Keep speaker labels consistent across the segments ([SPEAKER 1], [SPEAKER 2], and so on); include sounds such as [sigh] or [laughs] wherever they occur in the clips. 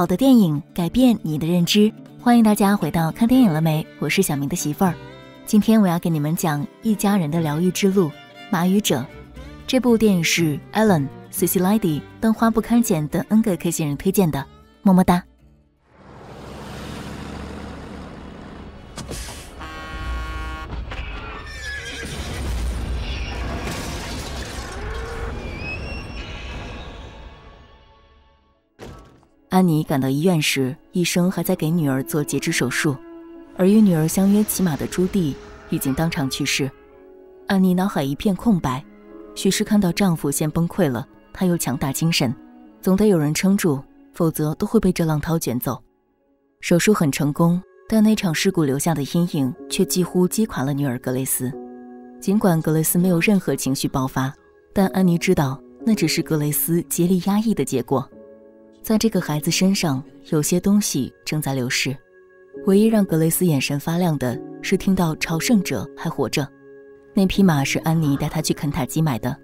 [SPEAKER 1] 好的电影改变你的认知，欢迎大家回到看电影了没？我是小明的媳妇儿。今天我要给你们讲一家人的疗愈之路。马语者这部电影是 Ellen、c c l i d y 灯花不堪剪等 N 个 K 星人推荐的，么么哒。安妮赶到医院时，医生还在给女儿做截肢手术，而与女儿相约骑马的朱棣已经当场去世。安妮脑海一片空白，许是看到丈夫先崩溃了，她又强打精神，总得有人撑住，否则都会被这浪涛卷走。手术很成功，但那场事故留下的阴影却几乎击垮了女儿格雷斯。尽管格雷斯没有任何情绪爆发，但安妮知道那只是格雷斯竭力压抑的结果。在这个孩子身上，有些东西正在流逝。唯一让格雷斯眼神发亮的是听到朝圣者还活着。那匹马是安妮带他去肯塔基买的。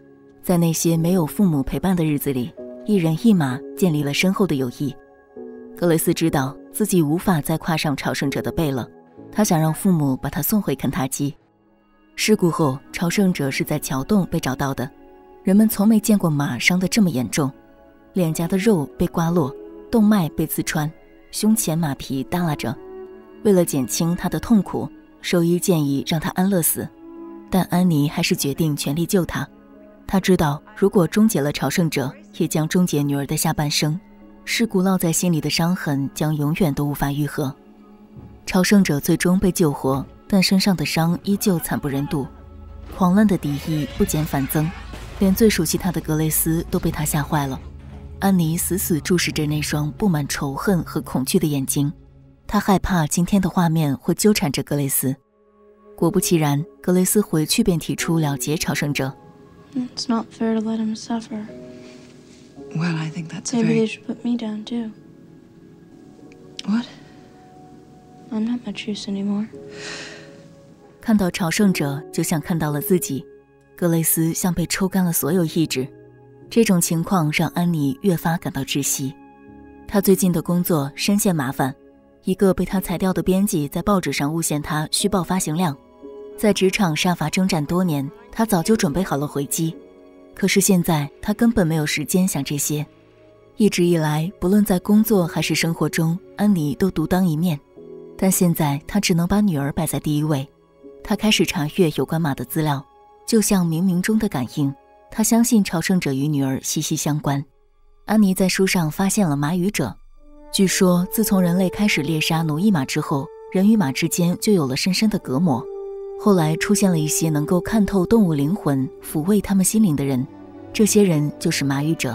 [SPEAKER 1] 在那些没有父母陪伴的日子里，一人一马建立了深厚的友谊。格雷斯知道自己无法再跨上朝圣者的背了，他想让父母把他送回肯塔基。事故后，朝圣者是在桥洞被找到的。人们从没见过马伤得这么严重。脸颊的肉被刮落，动脉被刺穿，胸前马皮耷拉着。为了减轻他的痛苦，兽医建议让他安乐死，但安妮还是决定全力救他。他知道，如果终结了朝圣者，也将终结女儿的下半生。事故烙在心里的伤痕将永远都无法愈合。朝圣者最终被救活，但身上的伤依旧惨不忍睹。狂乱的敌意不减反增，连最熟悉他的格雷斯都被他吓坏了。安妮死死注视着那双布满仇恨和恐惧的眼睛，她害怕今天的画面会纠缠着格雷斯。果不其然，格雷斯回去便提出了结朝圣者。
[SPEAKER 2] It's not fair to let him suffer.
[SPEAKER 3] Well, I think that's
[SPEAKER 2] maybe
[SPEAKER 3] they
[SPEAKER 2] should put me down too.
[SPEAKER 3] What?
[SPEAKER 2] I'm not much use anymore.
[SPEAKER 1] 看到朝圣者，就像看到了自己。格雷斯像被抽干了所有意志。这种情况让安妮越发感到窒息。她最近的工作深陷麻烦，一个被她裁掉的编辑在报纸上诬陷她虚报发行量。在职场杀伐征战多年，她早就准备好了回击。可是现在她根本没有时间想这些。一直以来，不论在工作还是生活中，安妮都独当一面。但现在她只能把女儿摆在第一位。她开始查阅有关马的资料，就像冥冥中的感应。他相信朝圣者与女儿息息相关。安妮在书上发现了马语者。据说，自从人类开始猎杀奴役马之后，人与马之间就有了深深的隔膜。后来出现了一些能够看透动物灵魂、抚慰他们心灵的人，这些人就是马语者。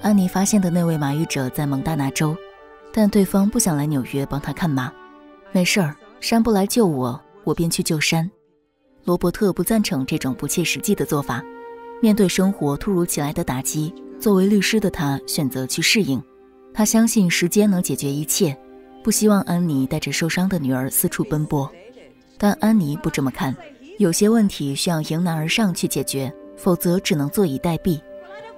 [SPEAKER 1] 安妮发现的那位马语者在蒙大拿州，但对方不想来纽约帮他看马。没事儿，山不来救我，我便去救山。罗伯特不赞成这种不切实际的做法。面对生活突如其来的打击，作为律师的他选择去适应。他相信时间能解决一切，不希望安妮带着受伤的女儿四处奔波。但安妮不这么看，有些问题需要迎难而上去解决，否则只能坐以待毙。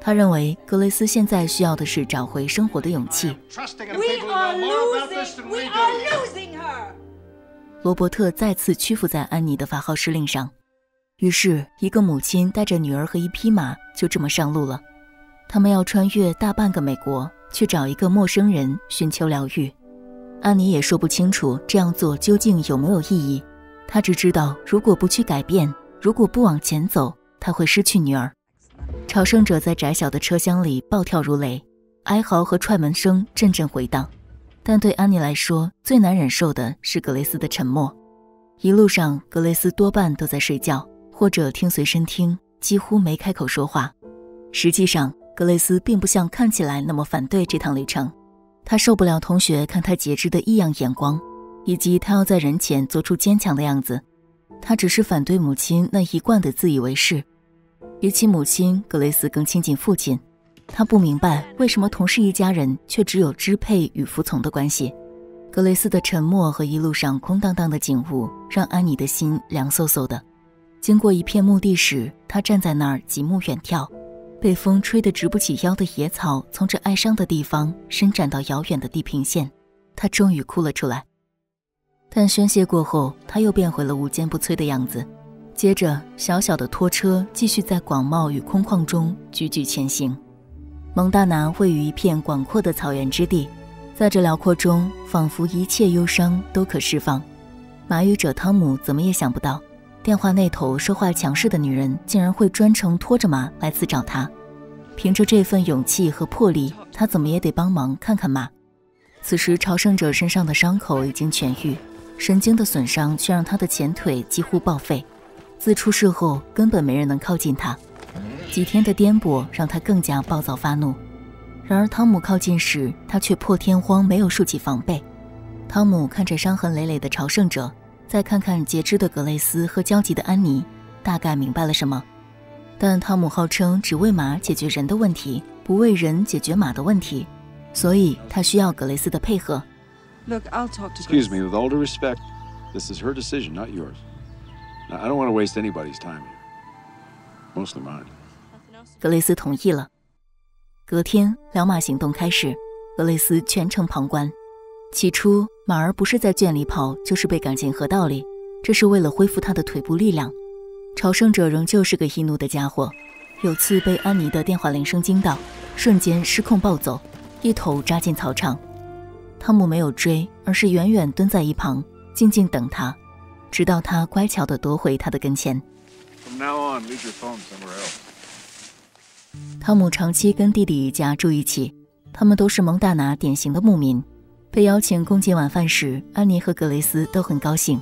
[SPEAKER 1] 他认为格雷斯现在需要的是找回生活的勇气。罗伯特再次屈服在安妮的发号施令上。于是，一个母亲带着女儿和一匹马就这么上路了。他们要穿越大半个美国，去找一个陌生人寻求疗愈。安妮也说不清楚这样做究竟有没有意义。她只知道，如果不去改变，如果不往前走，她会失去女儿。朝圣者在窄小的车厢里暴跳如雷，哀嚎和踹门声阵阵回荡。但对安妮来说，最难忍受的是格雷斯的沉默。一路上，格雷斯多半都在睡觉。或者听随身听，几乎没开口说话。实际上，格雷斯并不像看起来那么反对这趟旅程。他受不了同学看他节制的异样眼光，以及他要在人前做出坚强的样子。他只是反对母亲那一贯的自以为是。比起母亲，格雷斯更亲近父亲。他不明白为什么同是一家人，却只有支配与服从的关系。格雷斯的沉默和一路上空荡荡的景物，让安妮的心凉飕飕的。经过一片墓地时，他站在那儿极目远眺，被风吹得直不起腰的野草从这哀伤的地方伸展到遥远的地平线，他终于哭了出来。但宣泄过后，他又变回了无坚不摧的样子。接着，小小的拖车继续在广袤与空旷中踽踽前行。蒙大拿位于一片广阔的草原之地，在这辽阔中，仿佛一切忧伤都可释放。马语者汤姆怎么也想不到，电话那头说话强势的女人竟然会专程拖着马来此找他。凭着这份勇气和魄力，他怎么也得帮忙看看马。此时，朝圣者身上的伤口已经痊愈。神经的损伤却让他的前腿几乎报废，自出事后根本没人能靠近他。几天的颠簸让他更加暴躁发怒。然而汤姆靠近时，他却破天荒没有竖起防备。汤姆看着伤痕累累的朝圣者，再看看截肢的格雷斯和焦急的安妮，大概明白了什么。但汤姆号称只为马解决人的问题，不为人解决马的问题，所以他需要格雷斯的配合。
[SPEAKER 3] Look, I'll talk to
[SPEAKER 4] Excuse me, with all due respect, this is her decision, not yours. I don't want to waste anybody's time here. Mostly mine.
[SPEAKER 1] 格雷斯同意了。隔天，两马行动开始，格雷斯全程旁观。起初，马儿不是在圈里跑，就是被赶进河道里，这是为了恢复他的腿部力量。朝圣者仍旧是个易怒的家伙，有次被安妮的电话铃声惊到，瞬间失控暴走，一头扎进草场。汤姆没有追，而是远远蹲在一旁，静静等他，直到他乖巧地夺回他的跟前。
[SPEAKER 4] From now on, leave your phone somewhere else.
[SPEAKER 1] 汤姆长期跟弟弟一家住一起，他们都是蒙大拿典型的牧民。被邀请共进晚饭时，安妮和格雷斯都很高兴。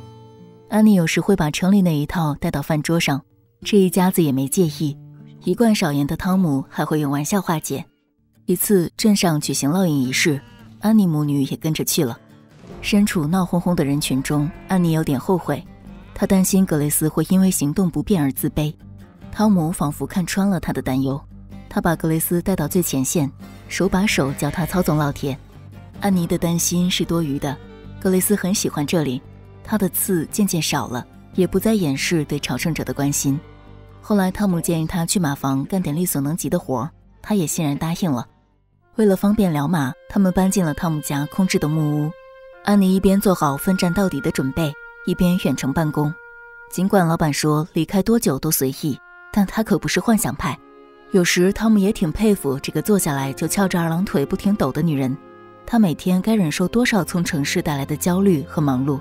[SPEAKER 1] 安妮有时会把城里那一套带到饭桌上，这一家子也没介意。一贯少言的汤姆还会用玩笑化解。一次镇上举行烙印仪式，安妮母女也跟着去了。身处闹哄哄的人群中，安妮有点后悔，她担心格雷斯会因为行动不便而自卑。汤姆仿佛看穿了她的担忧。他把格雷斯带到最前线，手把手教他操纵烙铁。安妮的担心是多余的，格雷斯很喜欢这里，他的刺渐渐少了，也不再掩饰对朝圣者的关心。后来汤姆建议他去马房干点力所能及的活儿，他也欣然答应了。为了方便疗马，他们搬进了汤姆家空置的木屋。安妮一边做好奋战到底的准备，一边远程办公。尽管老板说离开多久都随意，但他可不是幻想派。有时汤姆也挺佩服这个坐下来就翘着二郎腿不停抖的女人，她每天该忍受多少从城市带来的焦虑和忙碌？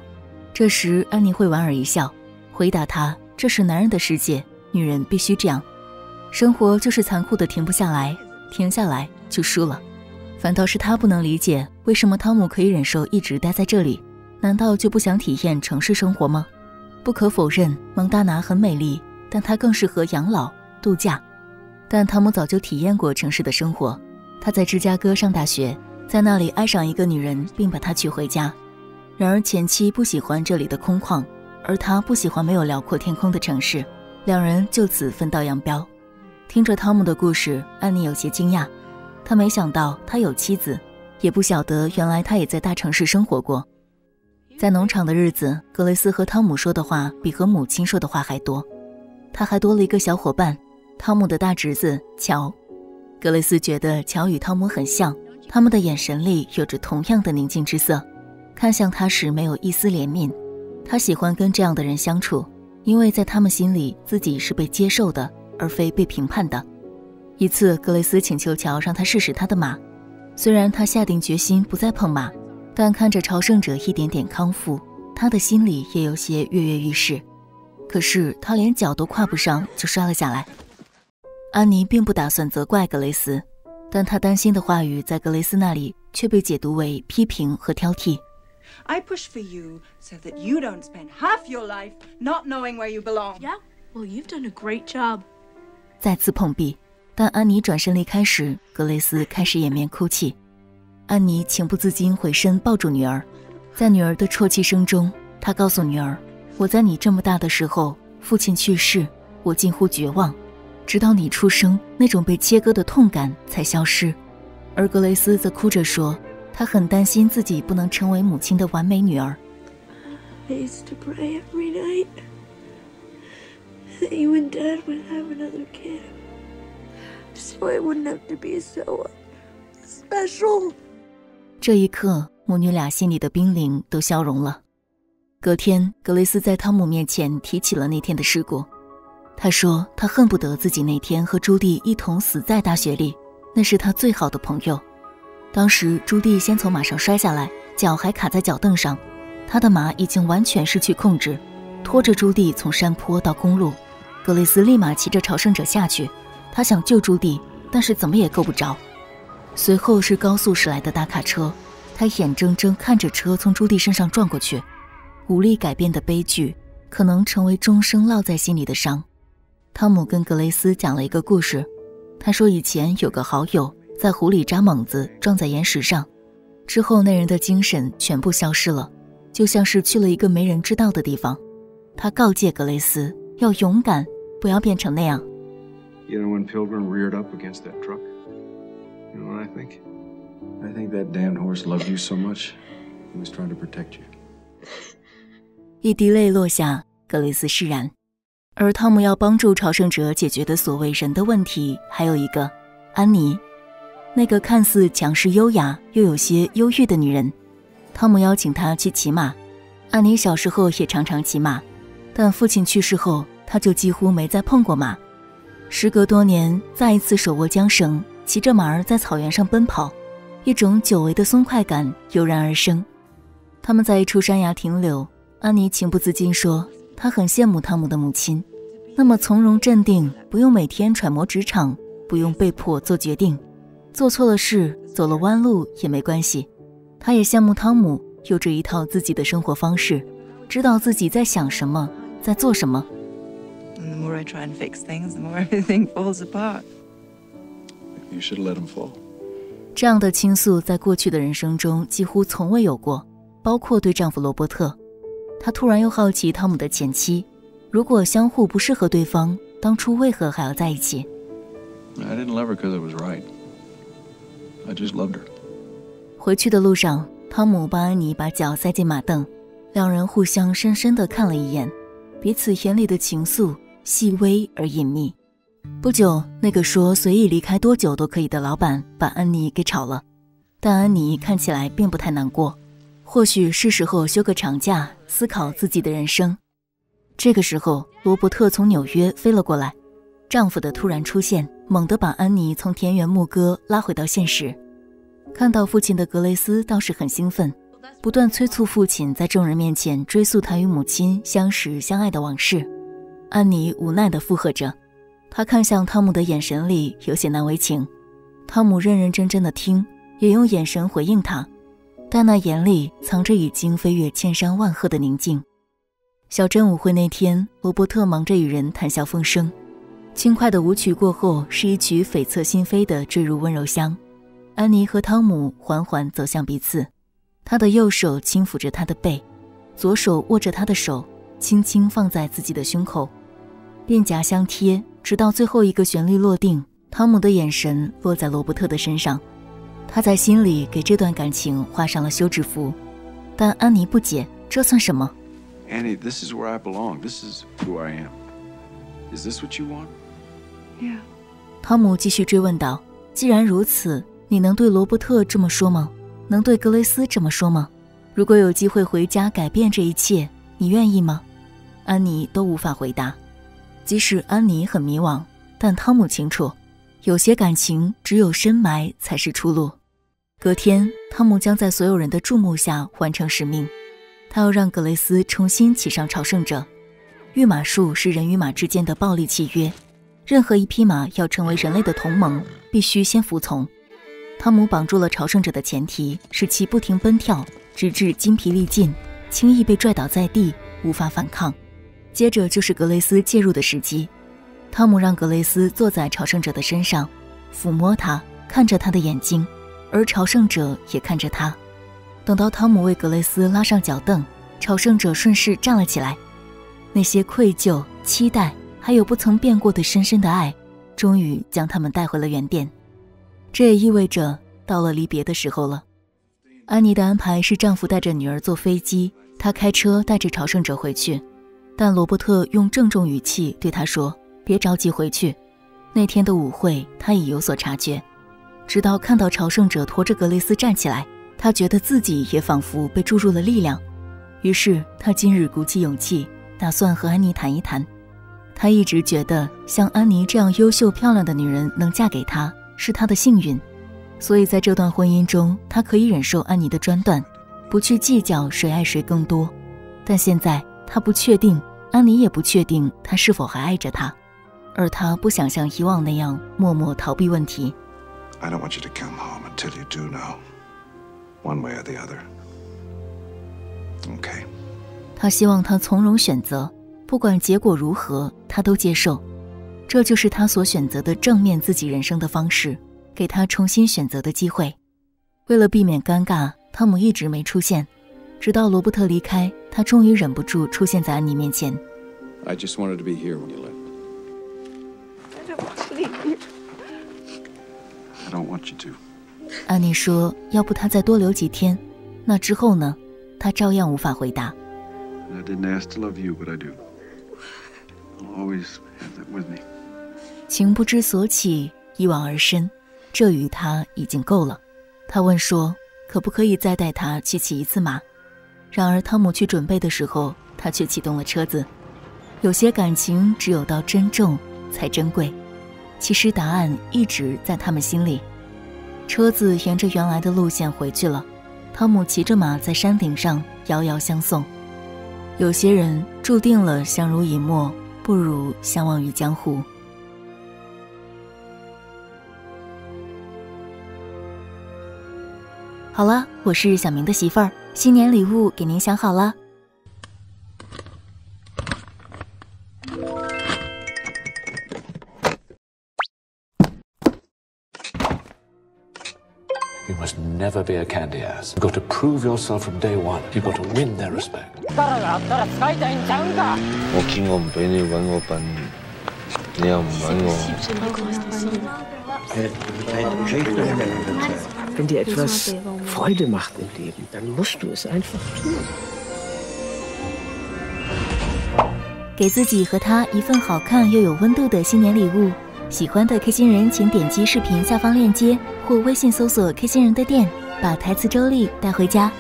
[SPEAKER 1] 这时安妮会莞尔一笑，回答他：“这是男人的世界，女人必须这样。生活就是残酷的，停不下来，停下来就输了。”反倒是他不能理解为什么汤姆可以忍受一直待在这里，难道就不想体验城市生活吗？不可否认，蒙大拿很美丽，但它更适合养老度假。但汤姆早就体验过城市的生活，他在芝加哥上大学，在那里爱上一个女人，并把她娶回家。然而前妻不喜欢这里的空旷，而他不喜欢没有辽阔天空的城市，两人就此分道扬镳。听着汤姆的故事，安妮有些惊讶，她没想到他有妻子，也不晓得原来他也在大城市生活过。在农场的日子，格雷斯和汤姆说的话比和母亲说的话还多，他还多了一个小伙伴。汤姆的大侄子乔，格雷斯觉得乔与汤姆很像，他们的眼神里有着同样的宁静之色，看向他时没有一丝怜悯。他喜欢跟这样的人相处，因为在他们心里自己是被接受的，而非被评判的。一次，格雷斯请求乔让他试试他的马，虽然他下定决心不再碰马，但看着朝圣者一点点康复，他的心里也有些跃跃欲试。可是他连脚都跨不上就摔了下来。安妮并不打算责怪格雷斯，但她担心的话语在格雷斯那里却被解读为批评和挑剔。
[SPEAKER 3] I push for you so that you don't spend half your life not knowing where you belong.
[SPEAKER 2] Yeah. Well, you've done a great job.
[SPEAKER 1] 再次碰壁，但安妮转身离开时，格雷斯开始掩面哭泣。安妮情不自禁回身抱住女儿，在女儿的啜泣声中，她告诉女儿：“我在你这么大的时候，父亲去世，我近乎绝望。”直到你出生，那种被切割的痛感才消失。而格雷斯则哭着说，她很担心自己不能成为母亲的完美女儿。
[SPEAKER 2] I used to pray every night that you and Dad would have another kid. Just so I wouldn't have to be so uh, special.
[SPEAKER 1] 这一刻，母女俩心里的冰凌都消融了。隔天，格雷斯在汤姆面前提起了那天的事故。他说：“他恨不得自己那天和朱棣一同死在大雪里，那是他最好的朋友。”当时，朱棣先从马上摔下来，脚还卡在脚凳上，他的马已经完全失去控制，拖着朱棣从山坡到公路。格雷斯立马骑着朝圣者下去，他想救朱棣，但是怎么也够不着。随后是高速驶来的大卡车，他眼睁睁看着车从朱棣身上撞过去，无力改变的悲剧，可能成为终生烙在心里的伤。汤姆跟格雷斯讲了一个故事，他说以前有个好友在湖里扎猛子，撞在岩石上，之后那人的精神全部消失了，就像是去了一个没人知道的地方。他告诫格雷斯要勇敢，不要变成那样。
[SPEAKER 4] You know when Pilgrim reared up against that truck? You know what I think? I think that damned horse loved you so much, he was trying to protect you.
[SPEAKER 1] 一滴泪落下，格雷斯释然。而汤姆要帮助朝圣者解决的所谓人的问题，还有一个安妮，那个看似强势优雅又有些忧郁的女人。汤姆邀请她去骑马。安妮小时候也常常骑马，但父亲去世后，她就几乎没再碰过马。时隔多年，再一次手握缰绳，骑着马儿在草原上奔跑，一种久违的松快感油然而生。他们在一处山崖停留，安妮情不自禁说：“她很羡慕汤姆的母亲，那么从容镇定，不用每天揣摩职场，不用被迫做决定，做错了事，走了弯路也没关系。”她也羡慕汤姆有着一套自己的生活方式，知道自己在想什么，在做什么。
[SPEAKER 3] The more I try and fix things, the more [laughs] everything falls apart.
[SPEAKER 4] You should let him fall.
[SPEAKER 1] 这样的倾诉在过去的人生中几乎从未有过，包括对丈夫罗伯特。她突然又好奇汤姆的前妻，如果相互不适合对方，当初为何还要在一起
[SPEAKER 4] ？I didn't love her because it was right. I just loved her.
[SPEAKER 1] 回去的路上，汤姆帮安妮把脚塞进马凳，两人互相深深地看了一眼，彼此眼里的情愫细微而隐秘。不久，那个说随意离开多久都可以的老板把安妮给炒了，但安妮看起来并不太难过。或许是时候休个长假，思考自己的人生。这个时候，罗伯特从纽约飞了过来，丈夫的突然出现猛地把安妮从田园牧歌拉回到现实。看到父亲的格雷斯倒是很兴奋，不断催促父亲在众人面前追溯他与母亲相识相爱的往事。安妮无奈地附和着，她看向汤姆的眼神里有些难为情。汤姆认认真真的听，也用眼神回应他，但那眼里藏着已经飞越千山万壑的宁静。小镇舞会那天，罗伯特忙着与人谈笑风生，轻快的舞曲过后，是一曲悱恻心扉的坠入温柔乡。安妮和汤姆缓缓走向彼此，他的右手轻抚着她的背，左手握着她的手，轻轻放在自己的胸口，脸颊相贴，直到最后一个旋律落定。汤姆的眼神落在罗伯特的身上，他在心里给这段感情画上了休止符，但安妮不解，这算什么
[SPEAKER 4] ？Annie, this is where I belong. This is who I am. Is this what you want?
[SPEAKER 3] Yeah.
[SPEAKER 1] 汤姆继续追问道：“既然如此，你能对罗伯特这么说吗？能对格雷斯这么说吗？如果有机会回家改变这一切，你愿意吗？”安妮都无法回答。即使安妮很迷惘，但汤姆清楚，有些感情只有深埋才是出路。隔天，汤姆将在所有人的注目下完成使命，他要让格雷斯重新骑上朝圣者。御马术是人与马之间的暴力契约。任何一匹马要成为人类的同盟，必须先服从。汤姆绑住了朝圣者的前提是其不停奔跳，直至筋疲力尽，轻易被拽倒在地，无法反抗。接着就是格雷斯介入的时机。汤姆让格雷斯坐在朝圣者的身上，抚摸他，看着他的眼睛，而朝圣者也看着他。等到汤姆为格雷斯拉上脚凳，朝圣者顺势站了起来。那些愧疚、期待。还有不曾变过的深深的爱，终于将他们带回了原点。这也意味着到了离别的时候了。安妮的安排是丈夫带着女儿坐飞机，她开车带着朝圣者回去。但罗伯特用郑重语气对她说：“别着急回去。”那天的舞会，他已有所察觉，直到看到朝圣者驮着格雷斯站起来，他觉得自己也仿佛被注入了力量。于是他今日鼓起勇气，打算和安妮谈一谈。他一直觉得像安妮这样优秀漂亮的女人能嫁给他是他的幸运，所以在这段婚姻中，他可以忍受安妮的专断，不去计较谁爱谁更多。但现在他不确定，安妮也不确定他是否还爱着他。而他不想像以往那样默默逃避问题。
[SPEAKER 5] I don't want you to come home until you do know, one way or the other. Okay.
[SPEAKER 1] 他希望他从容选择，不管结果如何，他都接受。这就是他所选择的正面自己人生的方式，给他重新选择的机会。为了避免尴尬，汤姆一直没出现，直到罗伯特离开，他终于忍不住出现在安妮面前。
[SPEAKER 4] I just wanted to be here when you left. I don't want you to.
[SPEAKER 1] 安妮说：“要不他再多留几天，那之后呢？”他照样无法回答。
[SPEAKER 4] I didn't ask to love you, but I do. I'll always have that with me.
[SPEAKER 1] 情不知所起，一往而深，这与他已经够了。他问说：“可不可以再带他去骑一次马？”然而汤姆去准备的时候，他却启动了车子。有些感情只有到珍重才珍贵。其实答案一直在他们心里。车子沿着原来的路线回去了，汤姆骑着马在山顶上遥遥相送。有些人注定了相濡以沫，不如相忘于江湖。好了，我是小明的媳妇儿，新年礼物给您想好了。
[SPEAKER 6] Never be a candy ass. You've got to prove yourself from day one. You've got to win their respect.
[SPEAKER 7] 我見我唔俾你揾我笨，你又唔揾我。
[SPEAKER 8] Wenn dir etwas Freude macht im Leben, dann musst du es einfach tun.
[SPEAKER 1] 给自己和他一份好看又有温度的新年礼物。喜欢的 K 星人，请点击视频下方链接或微信搜索 “K 星人的店”，把台词周丽带回家。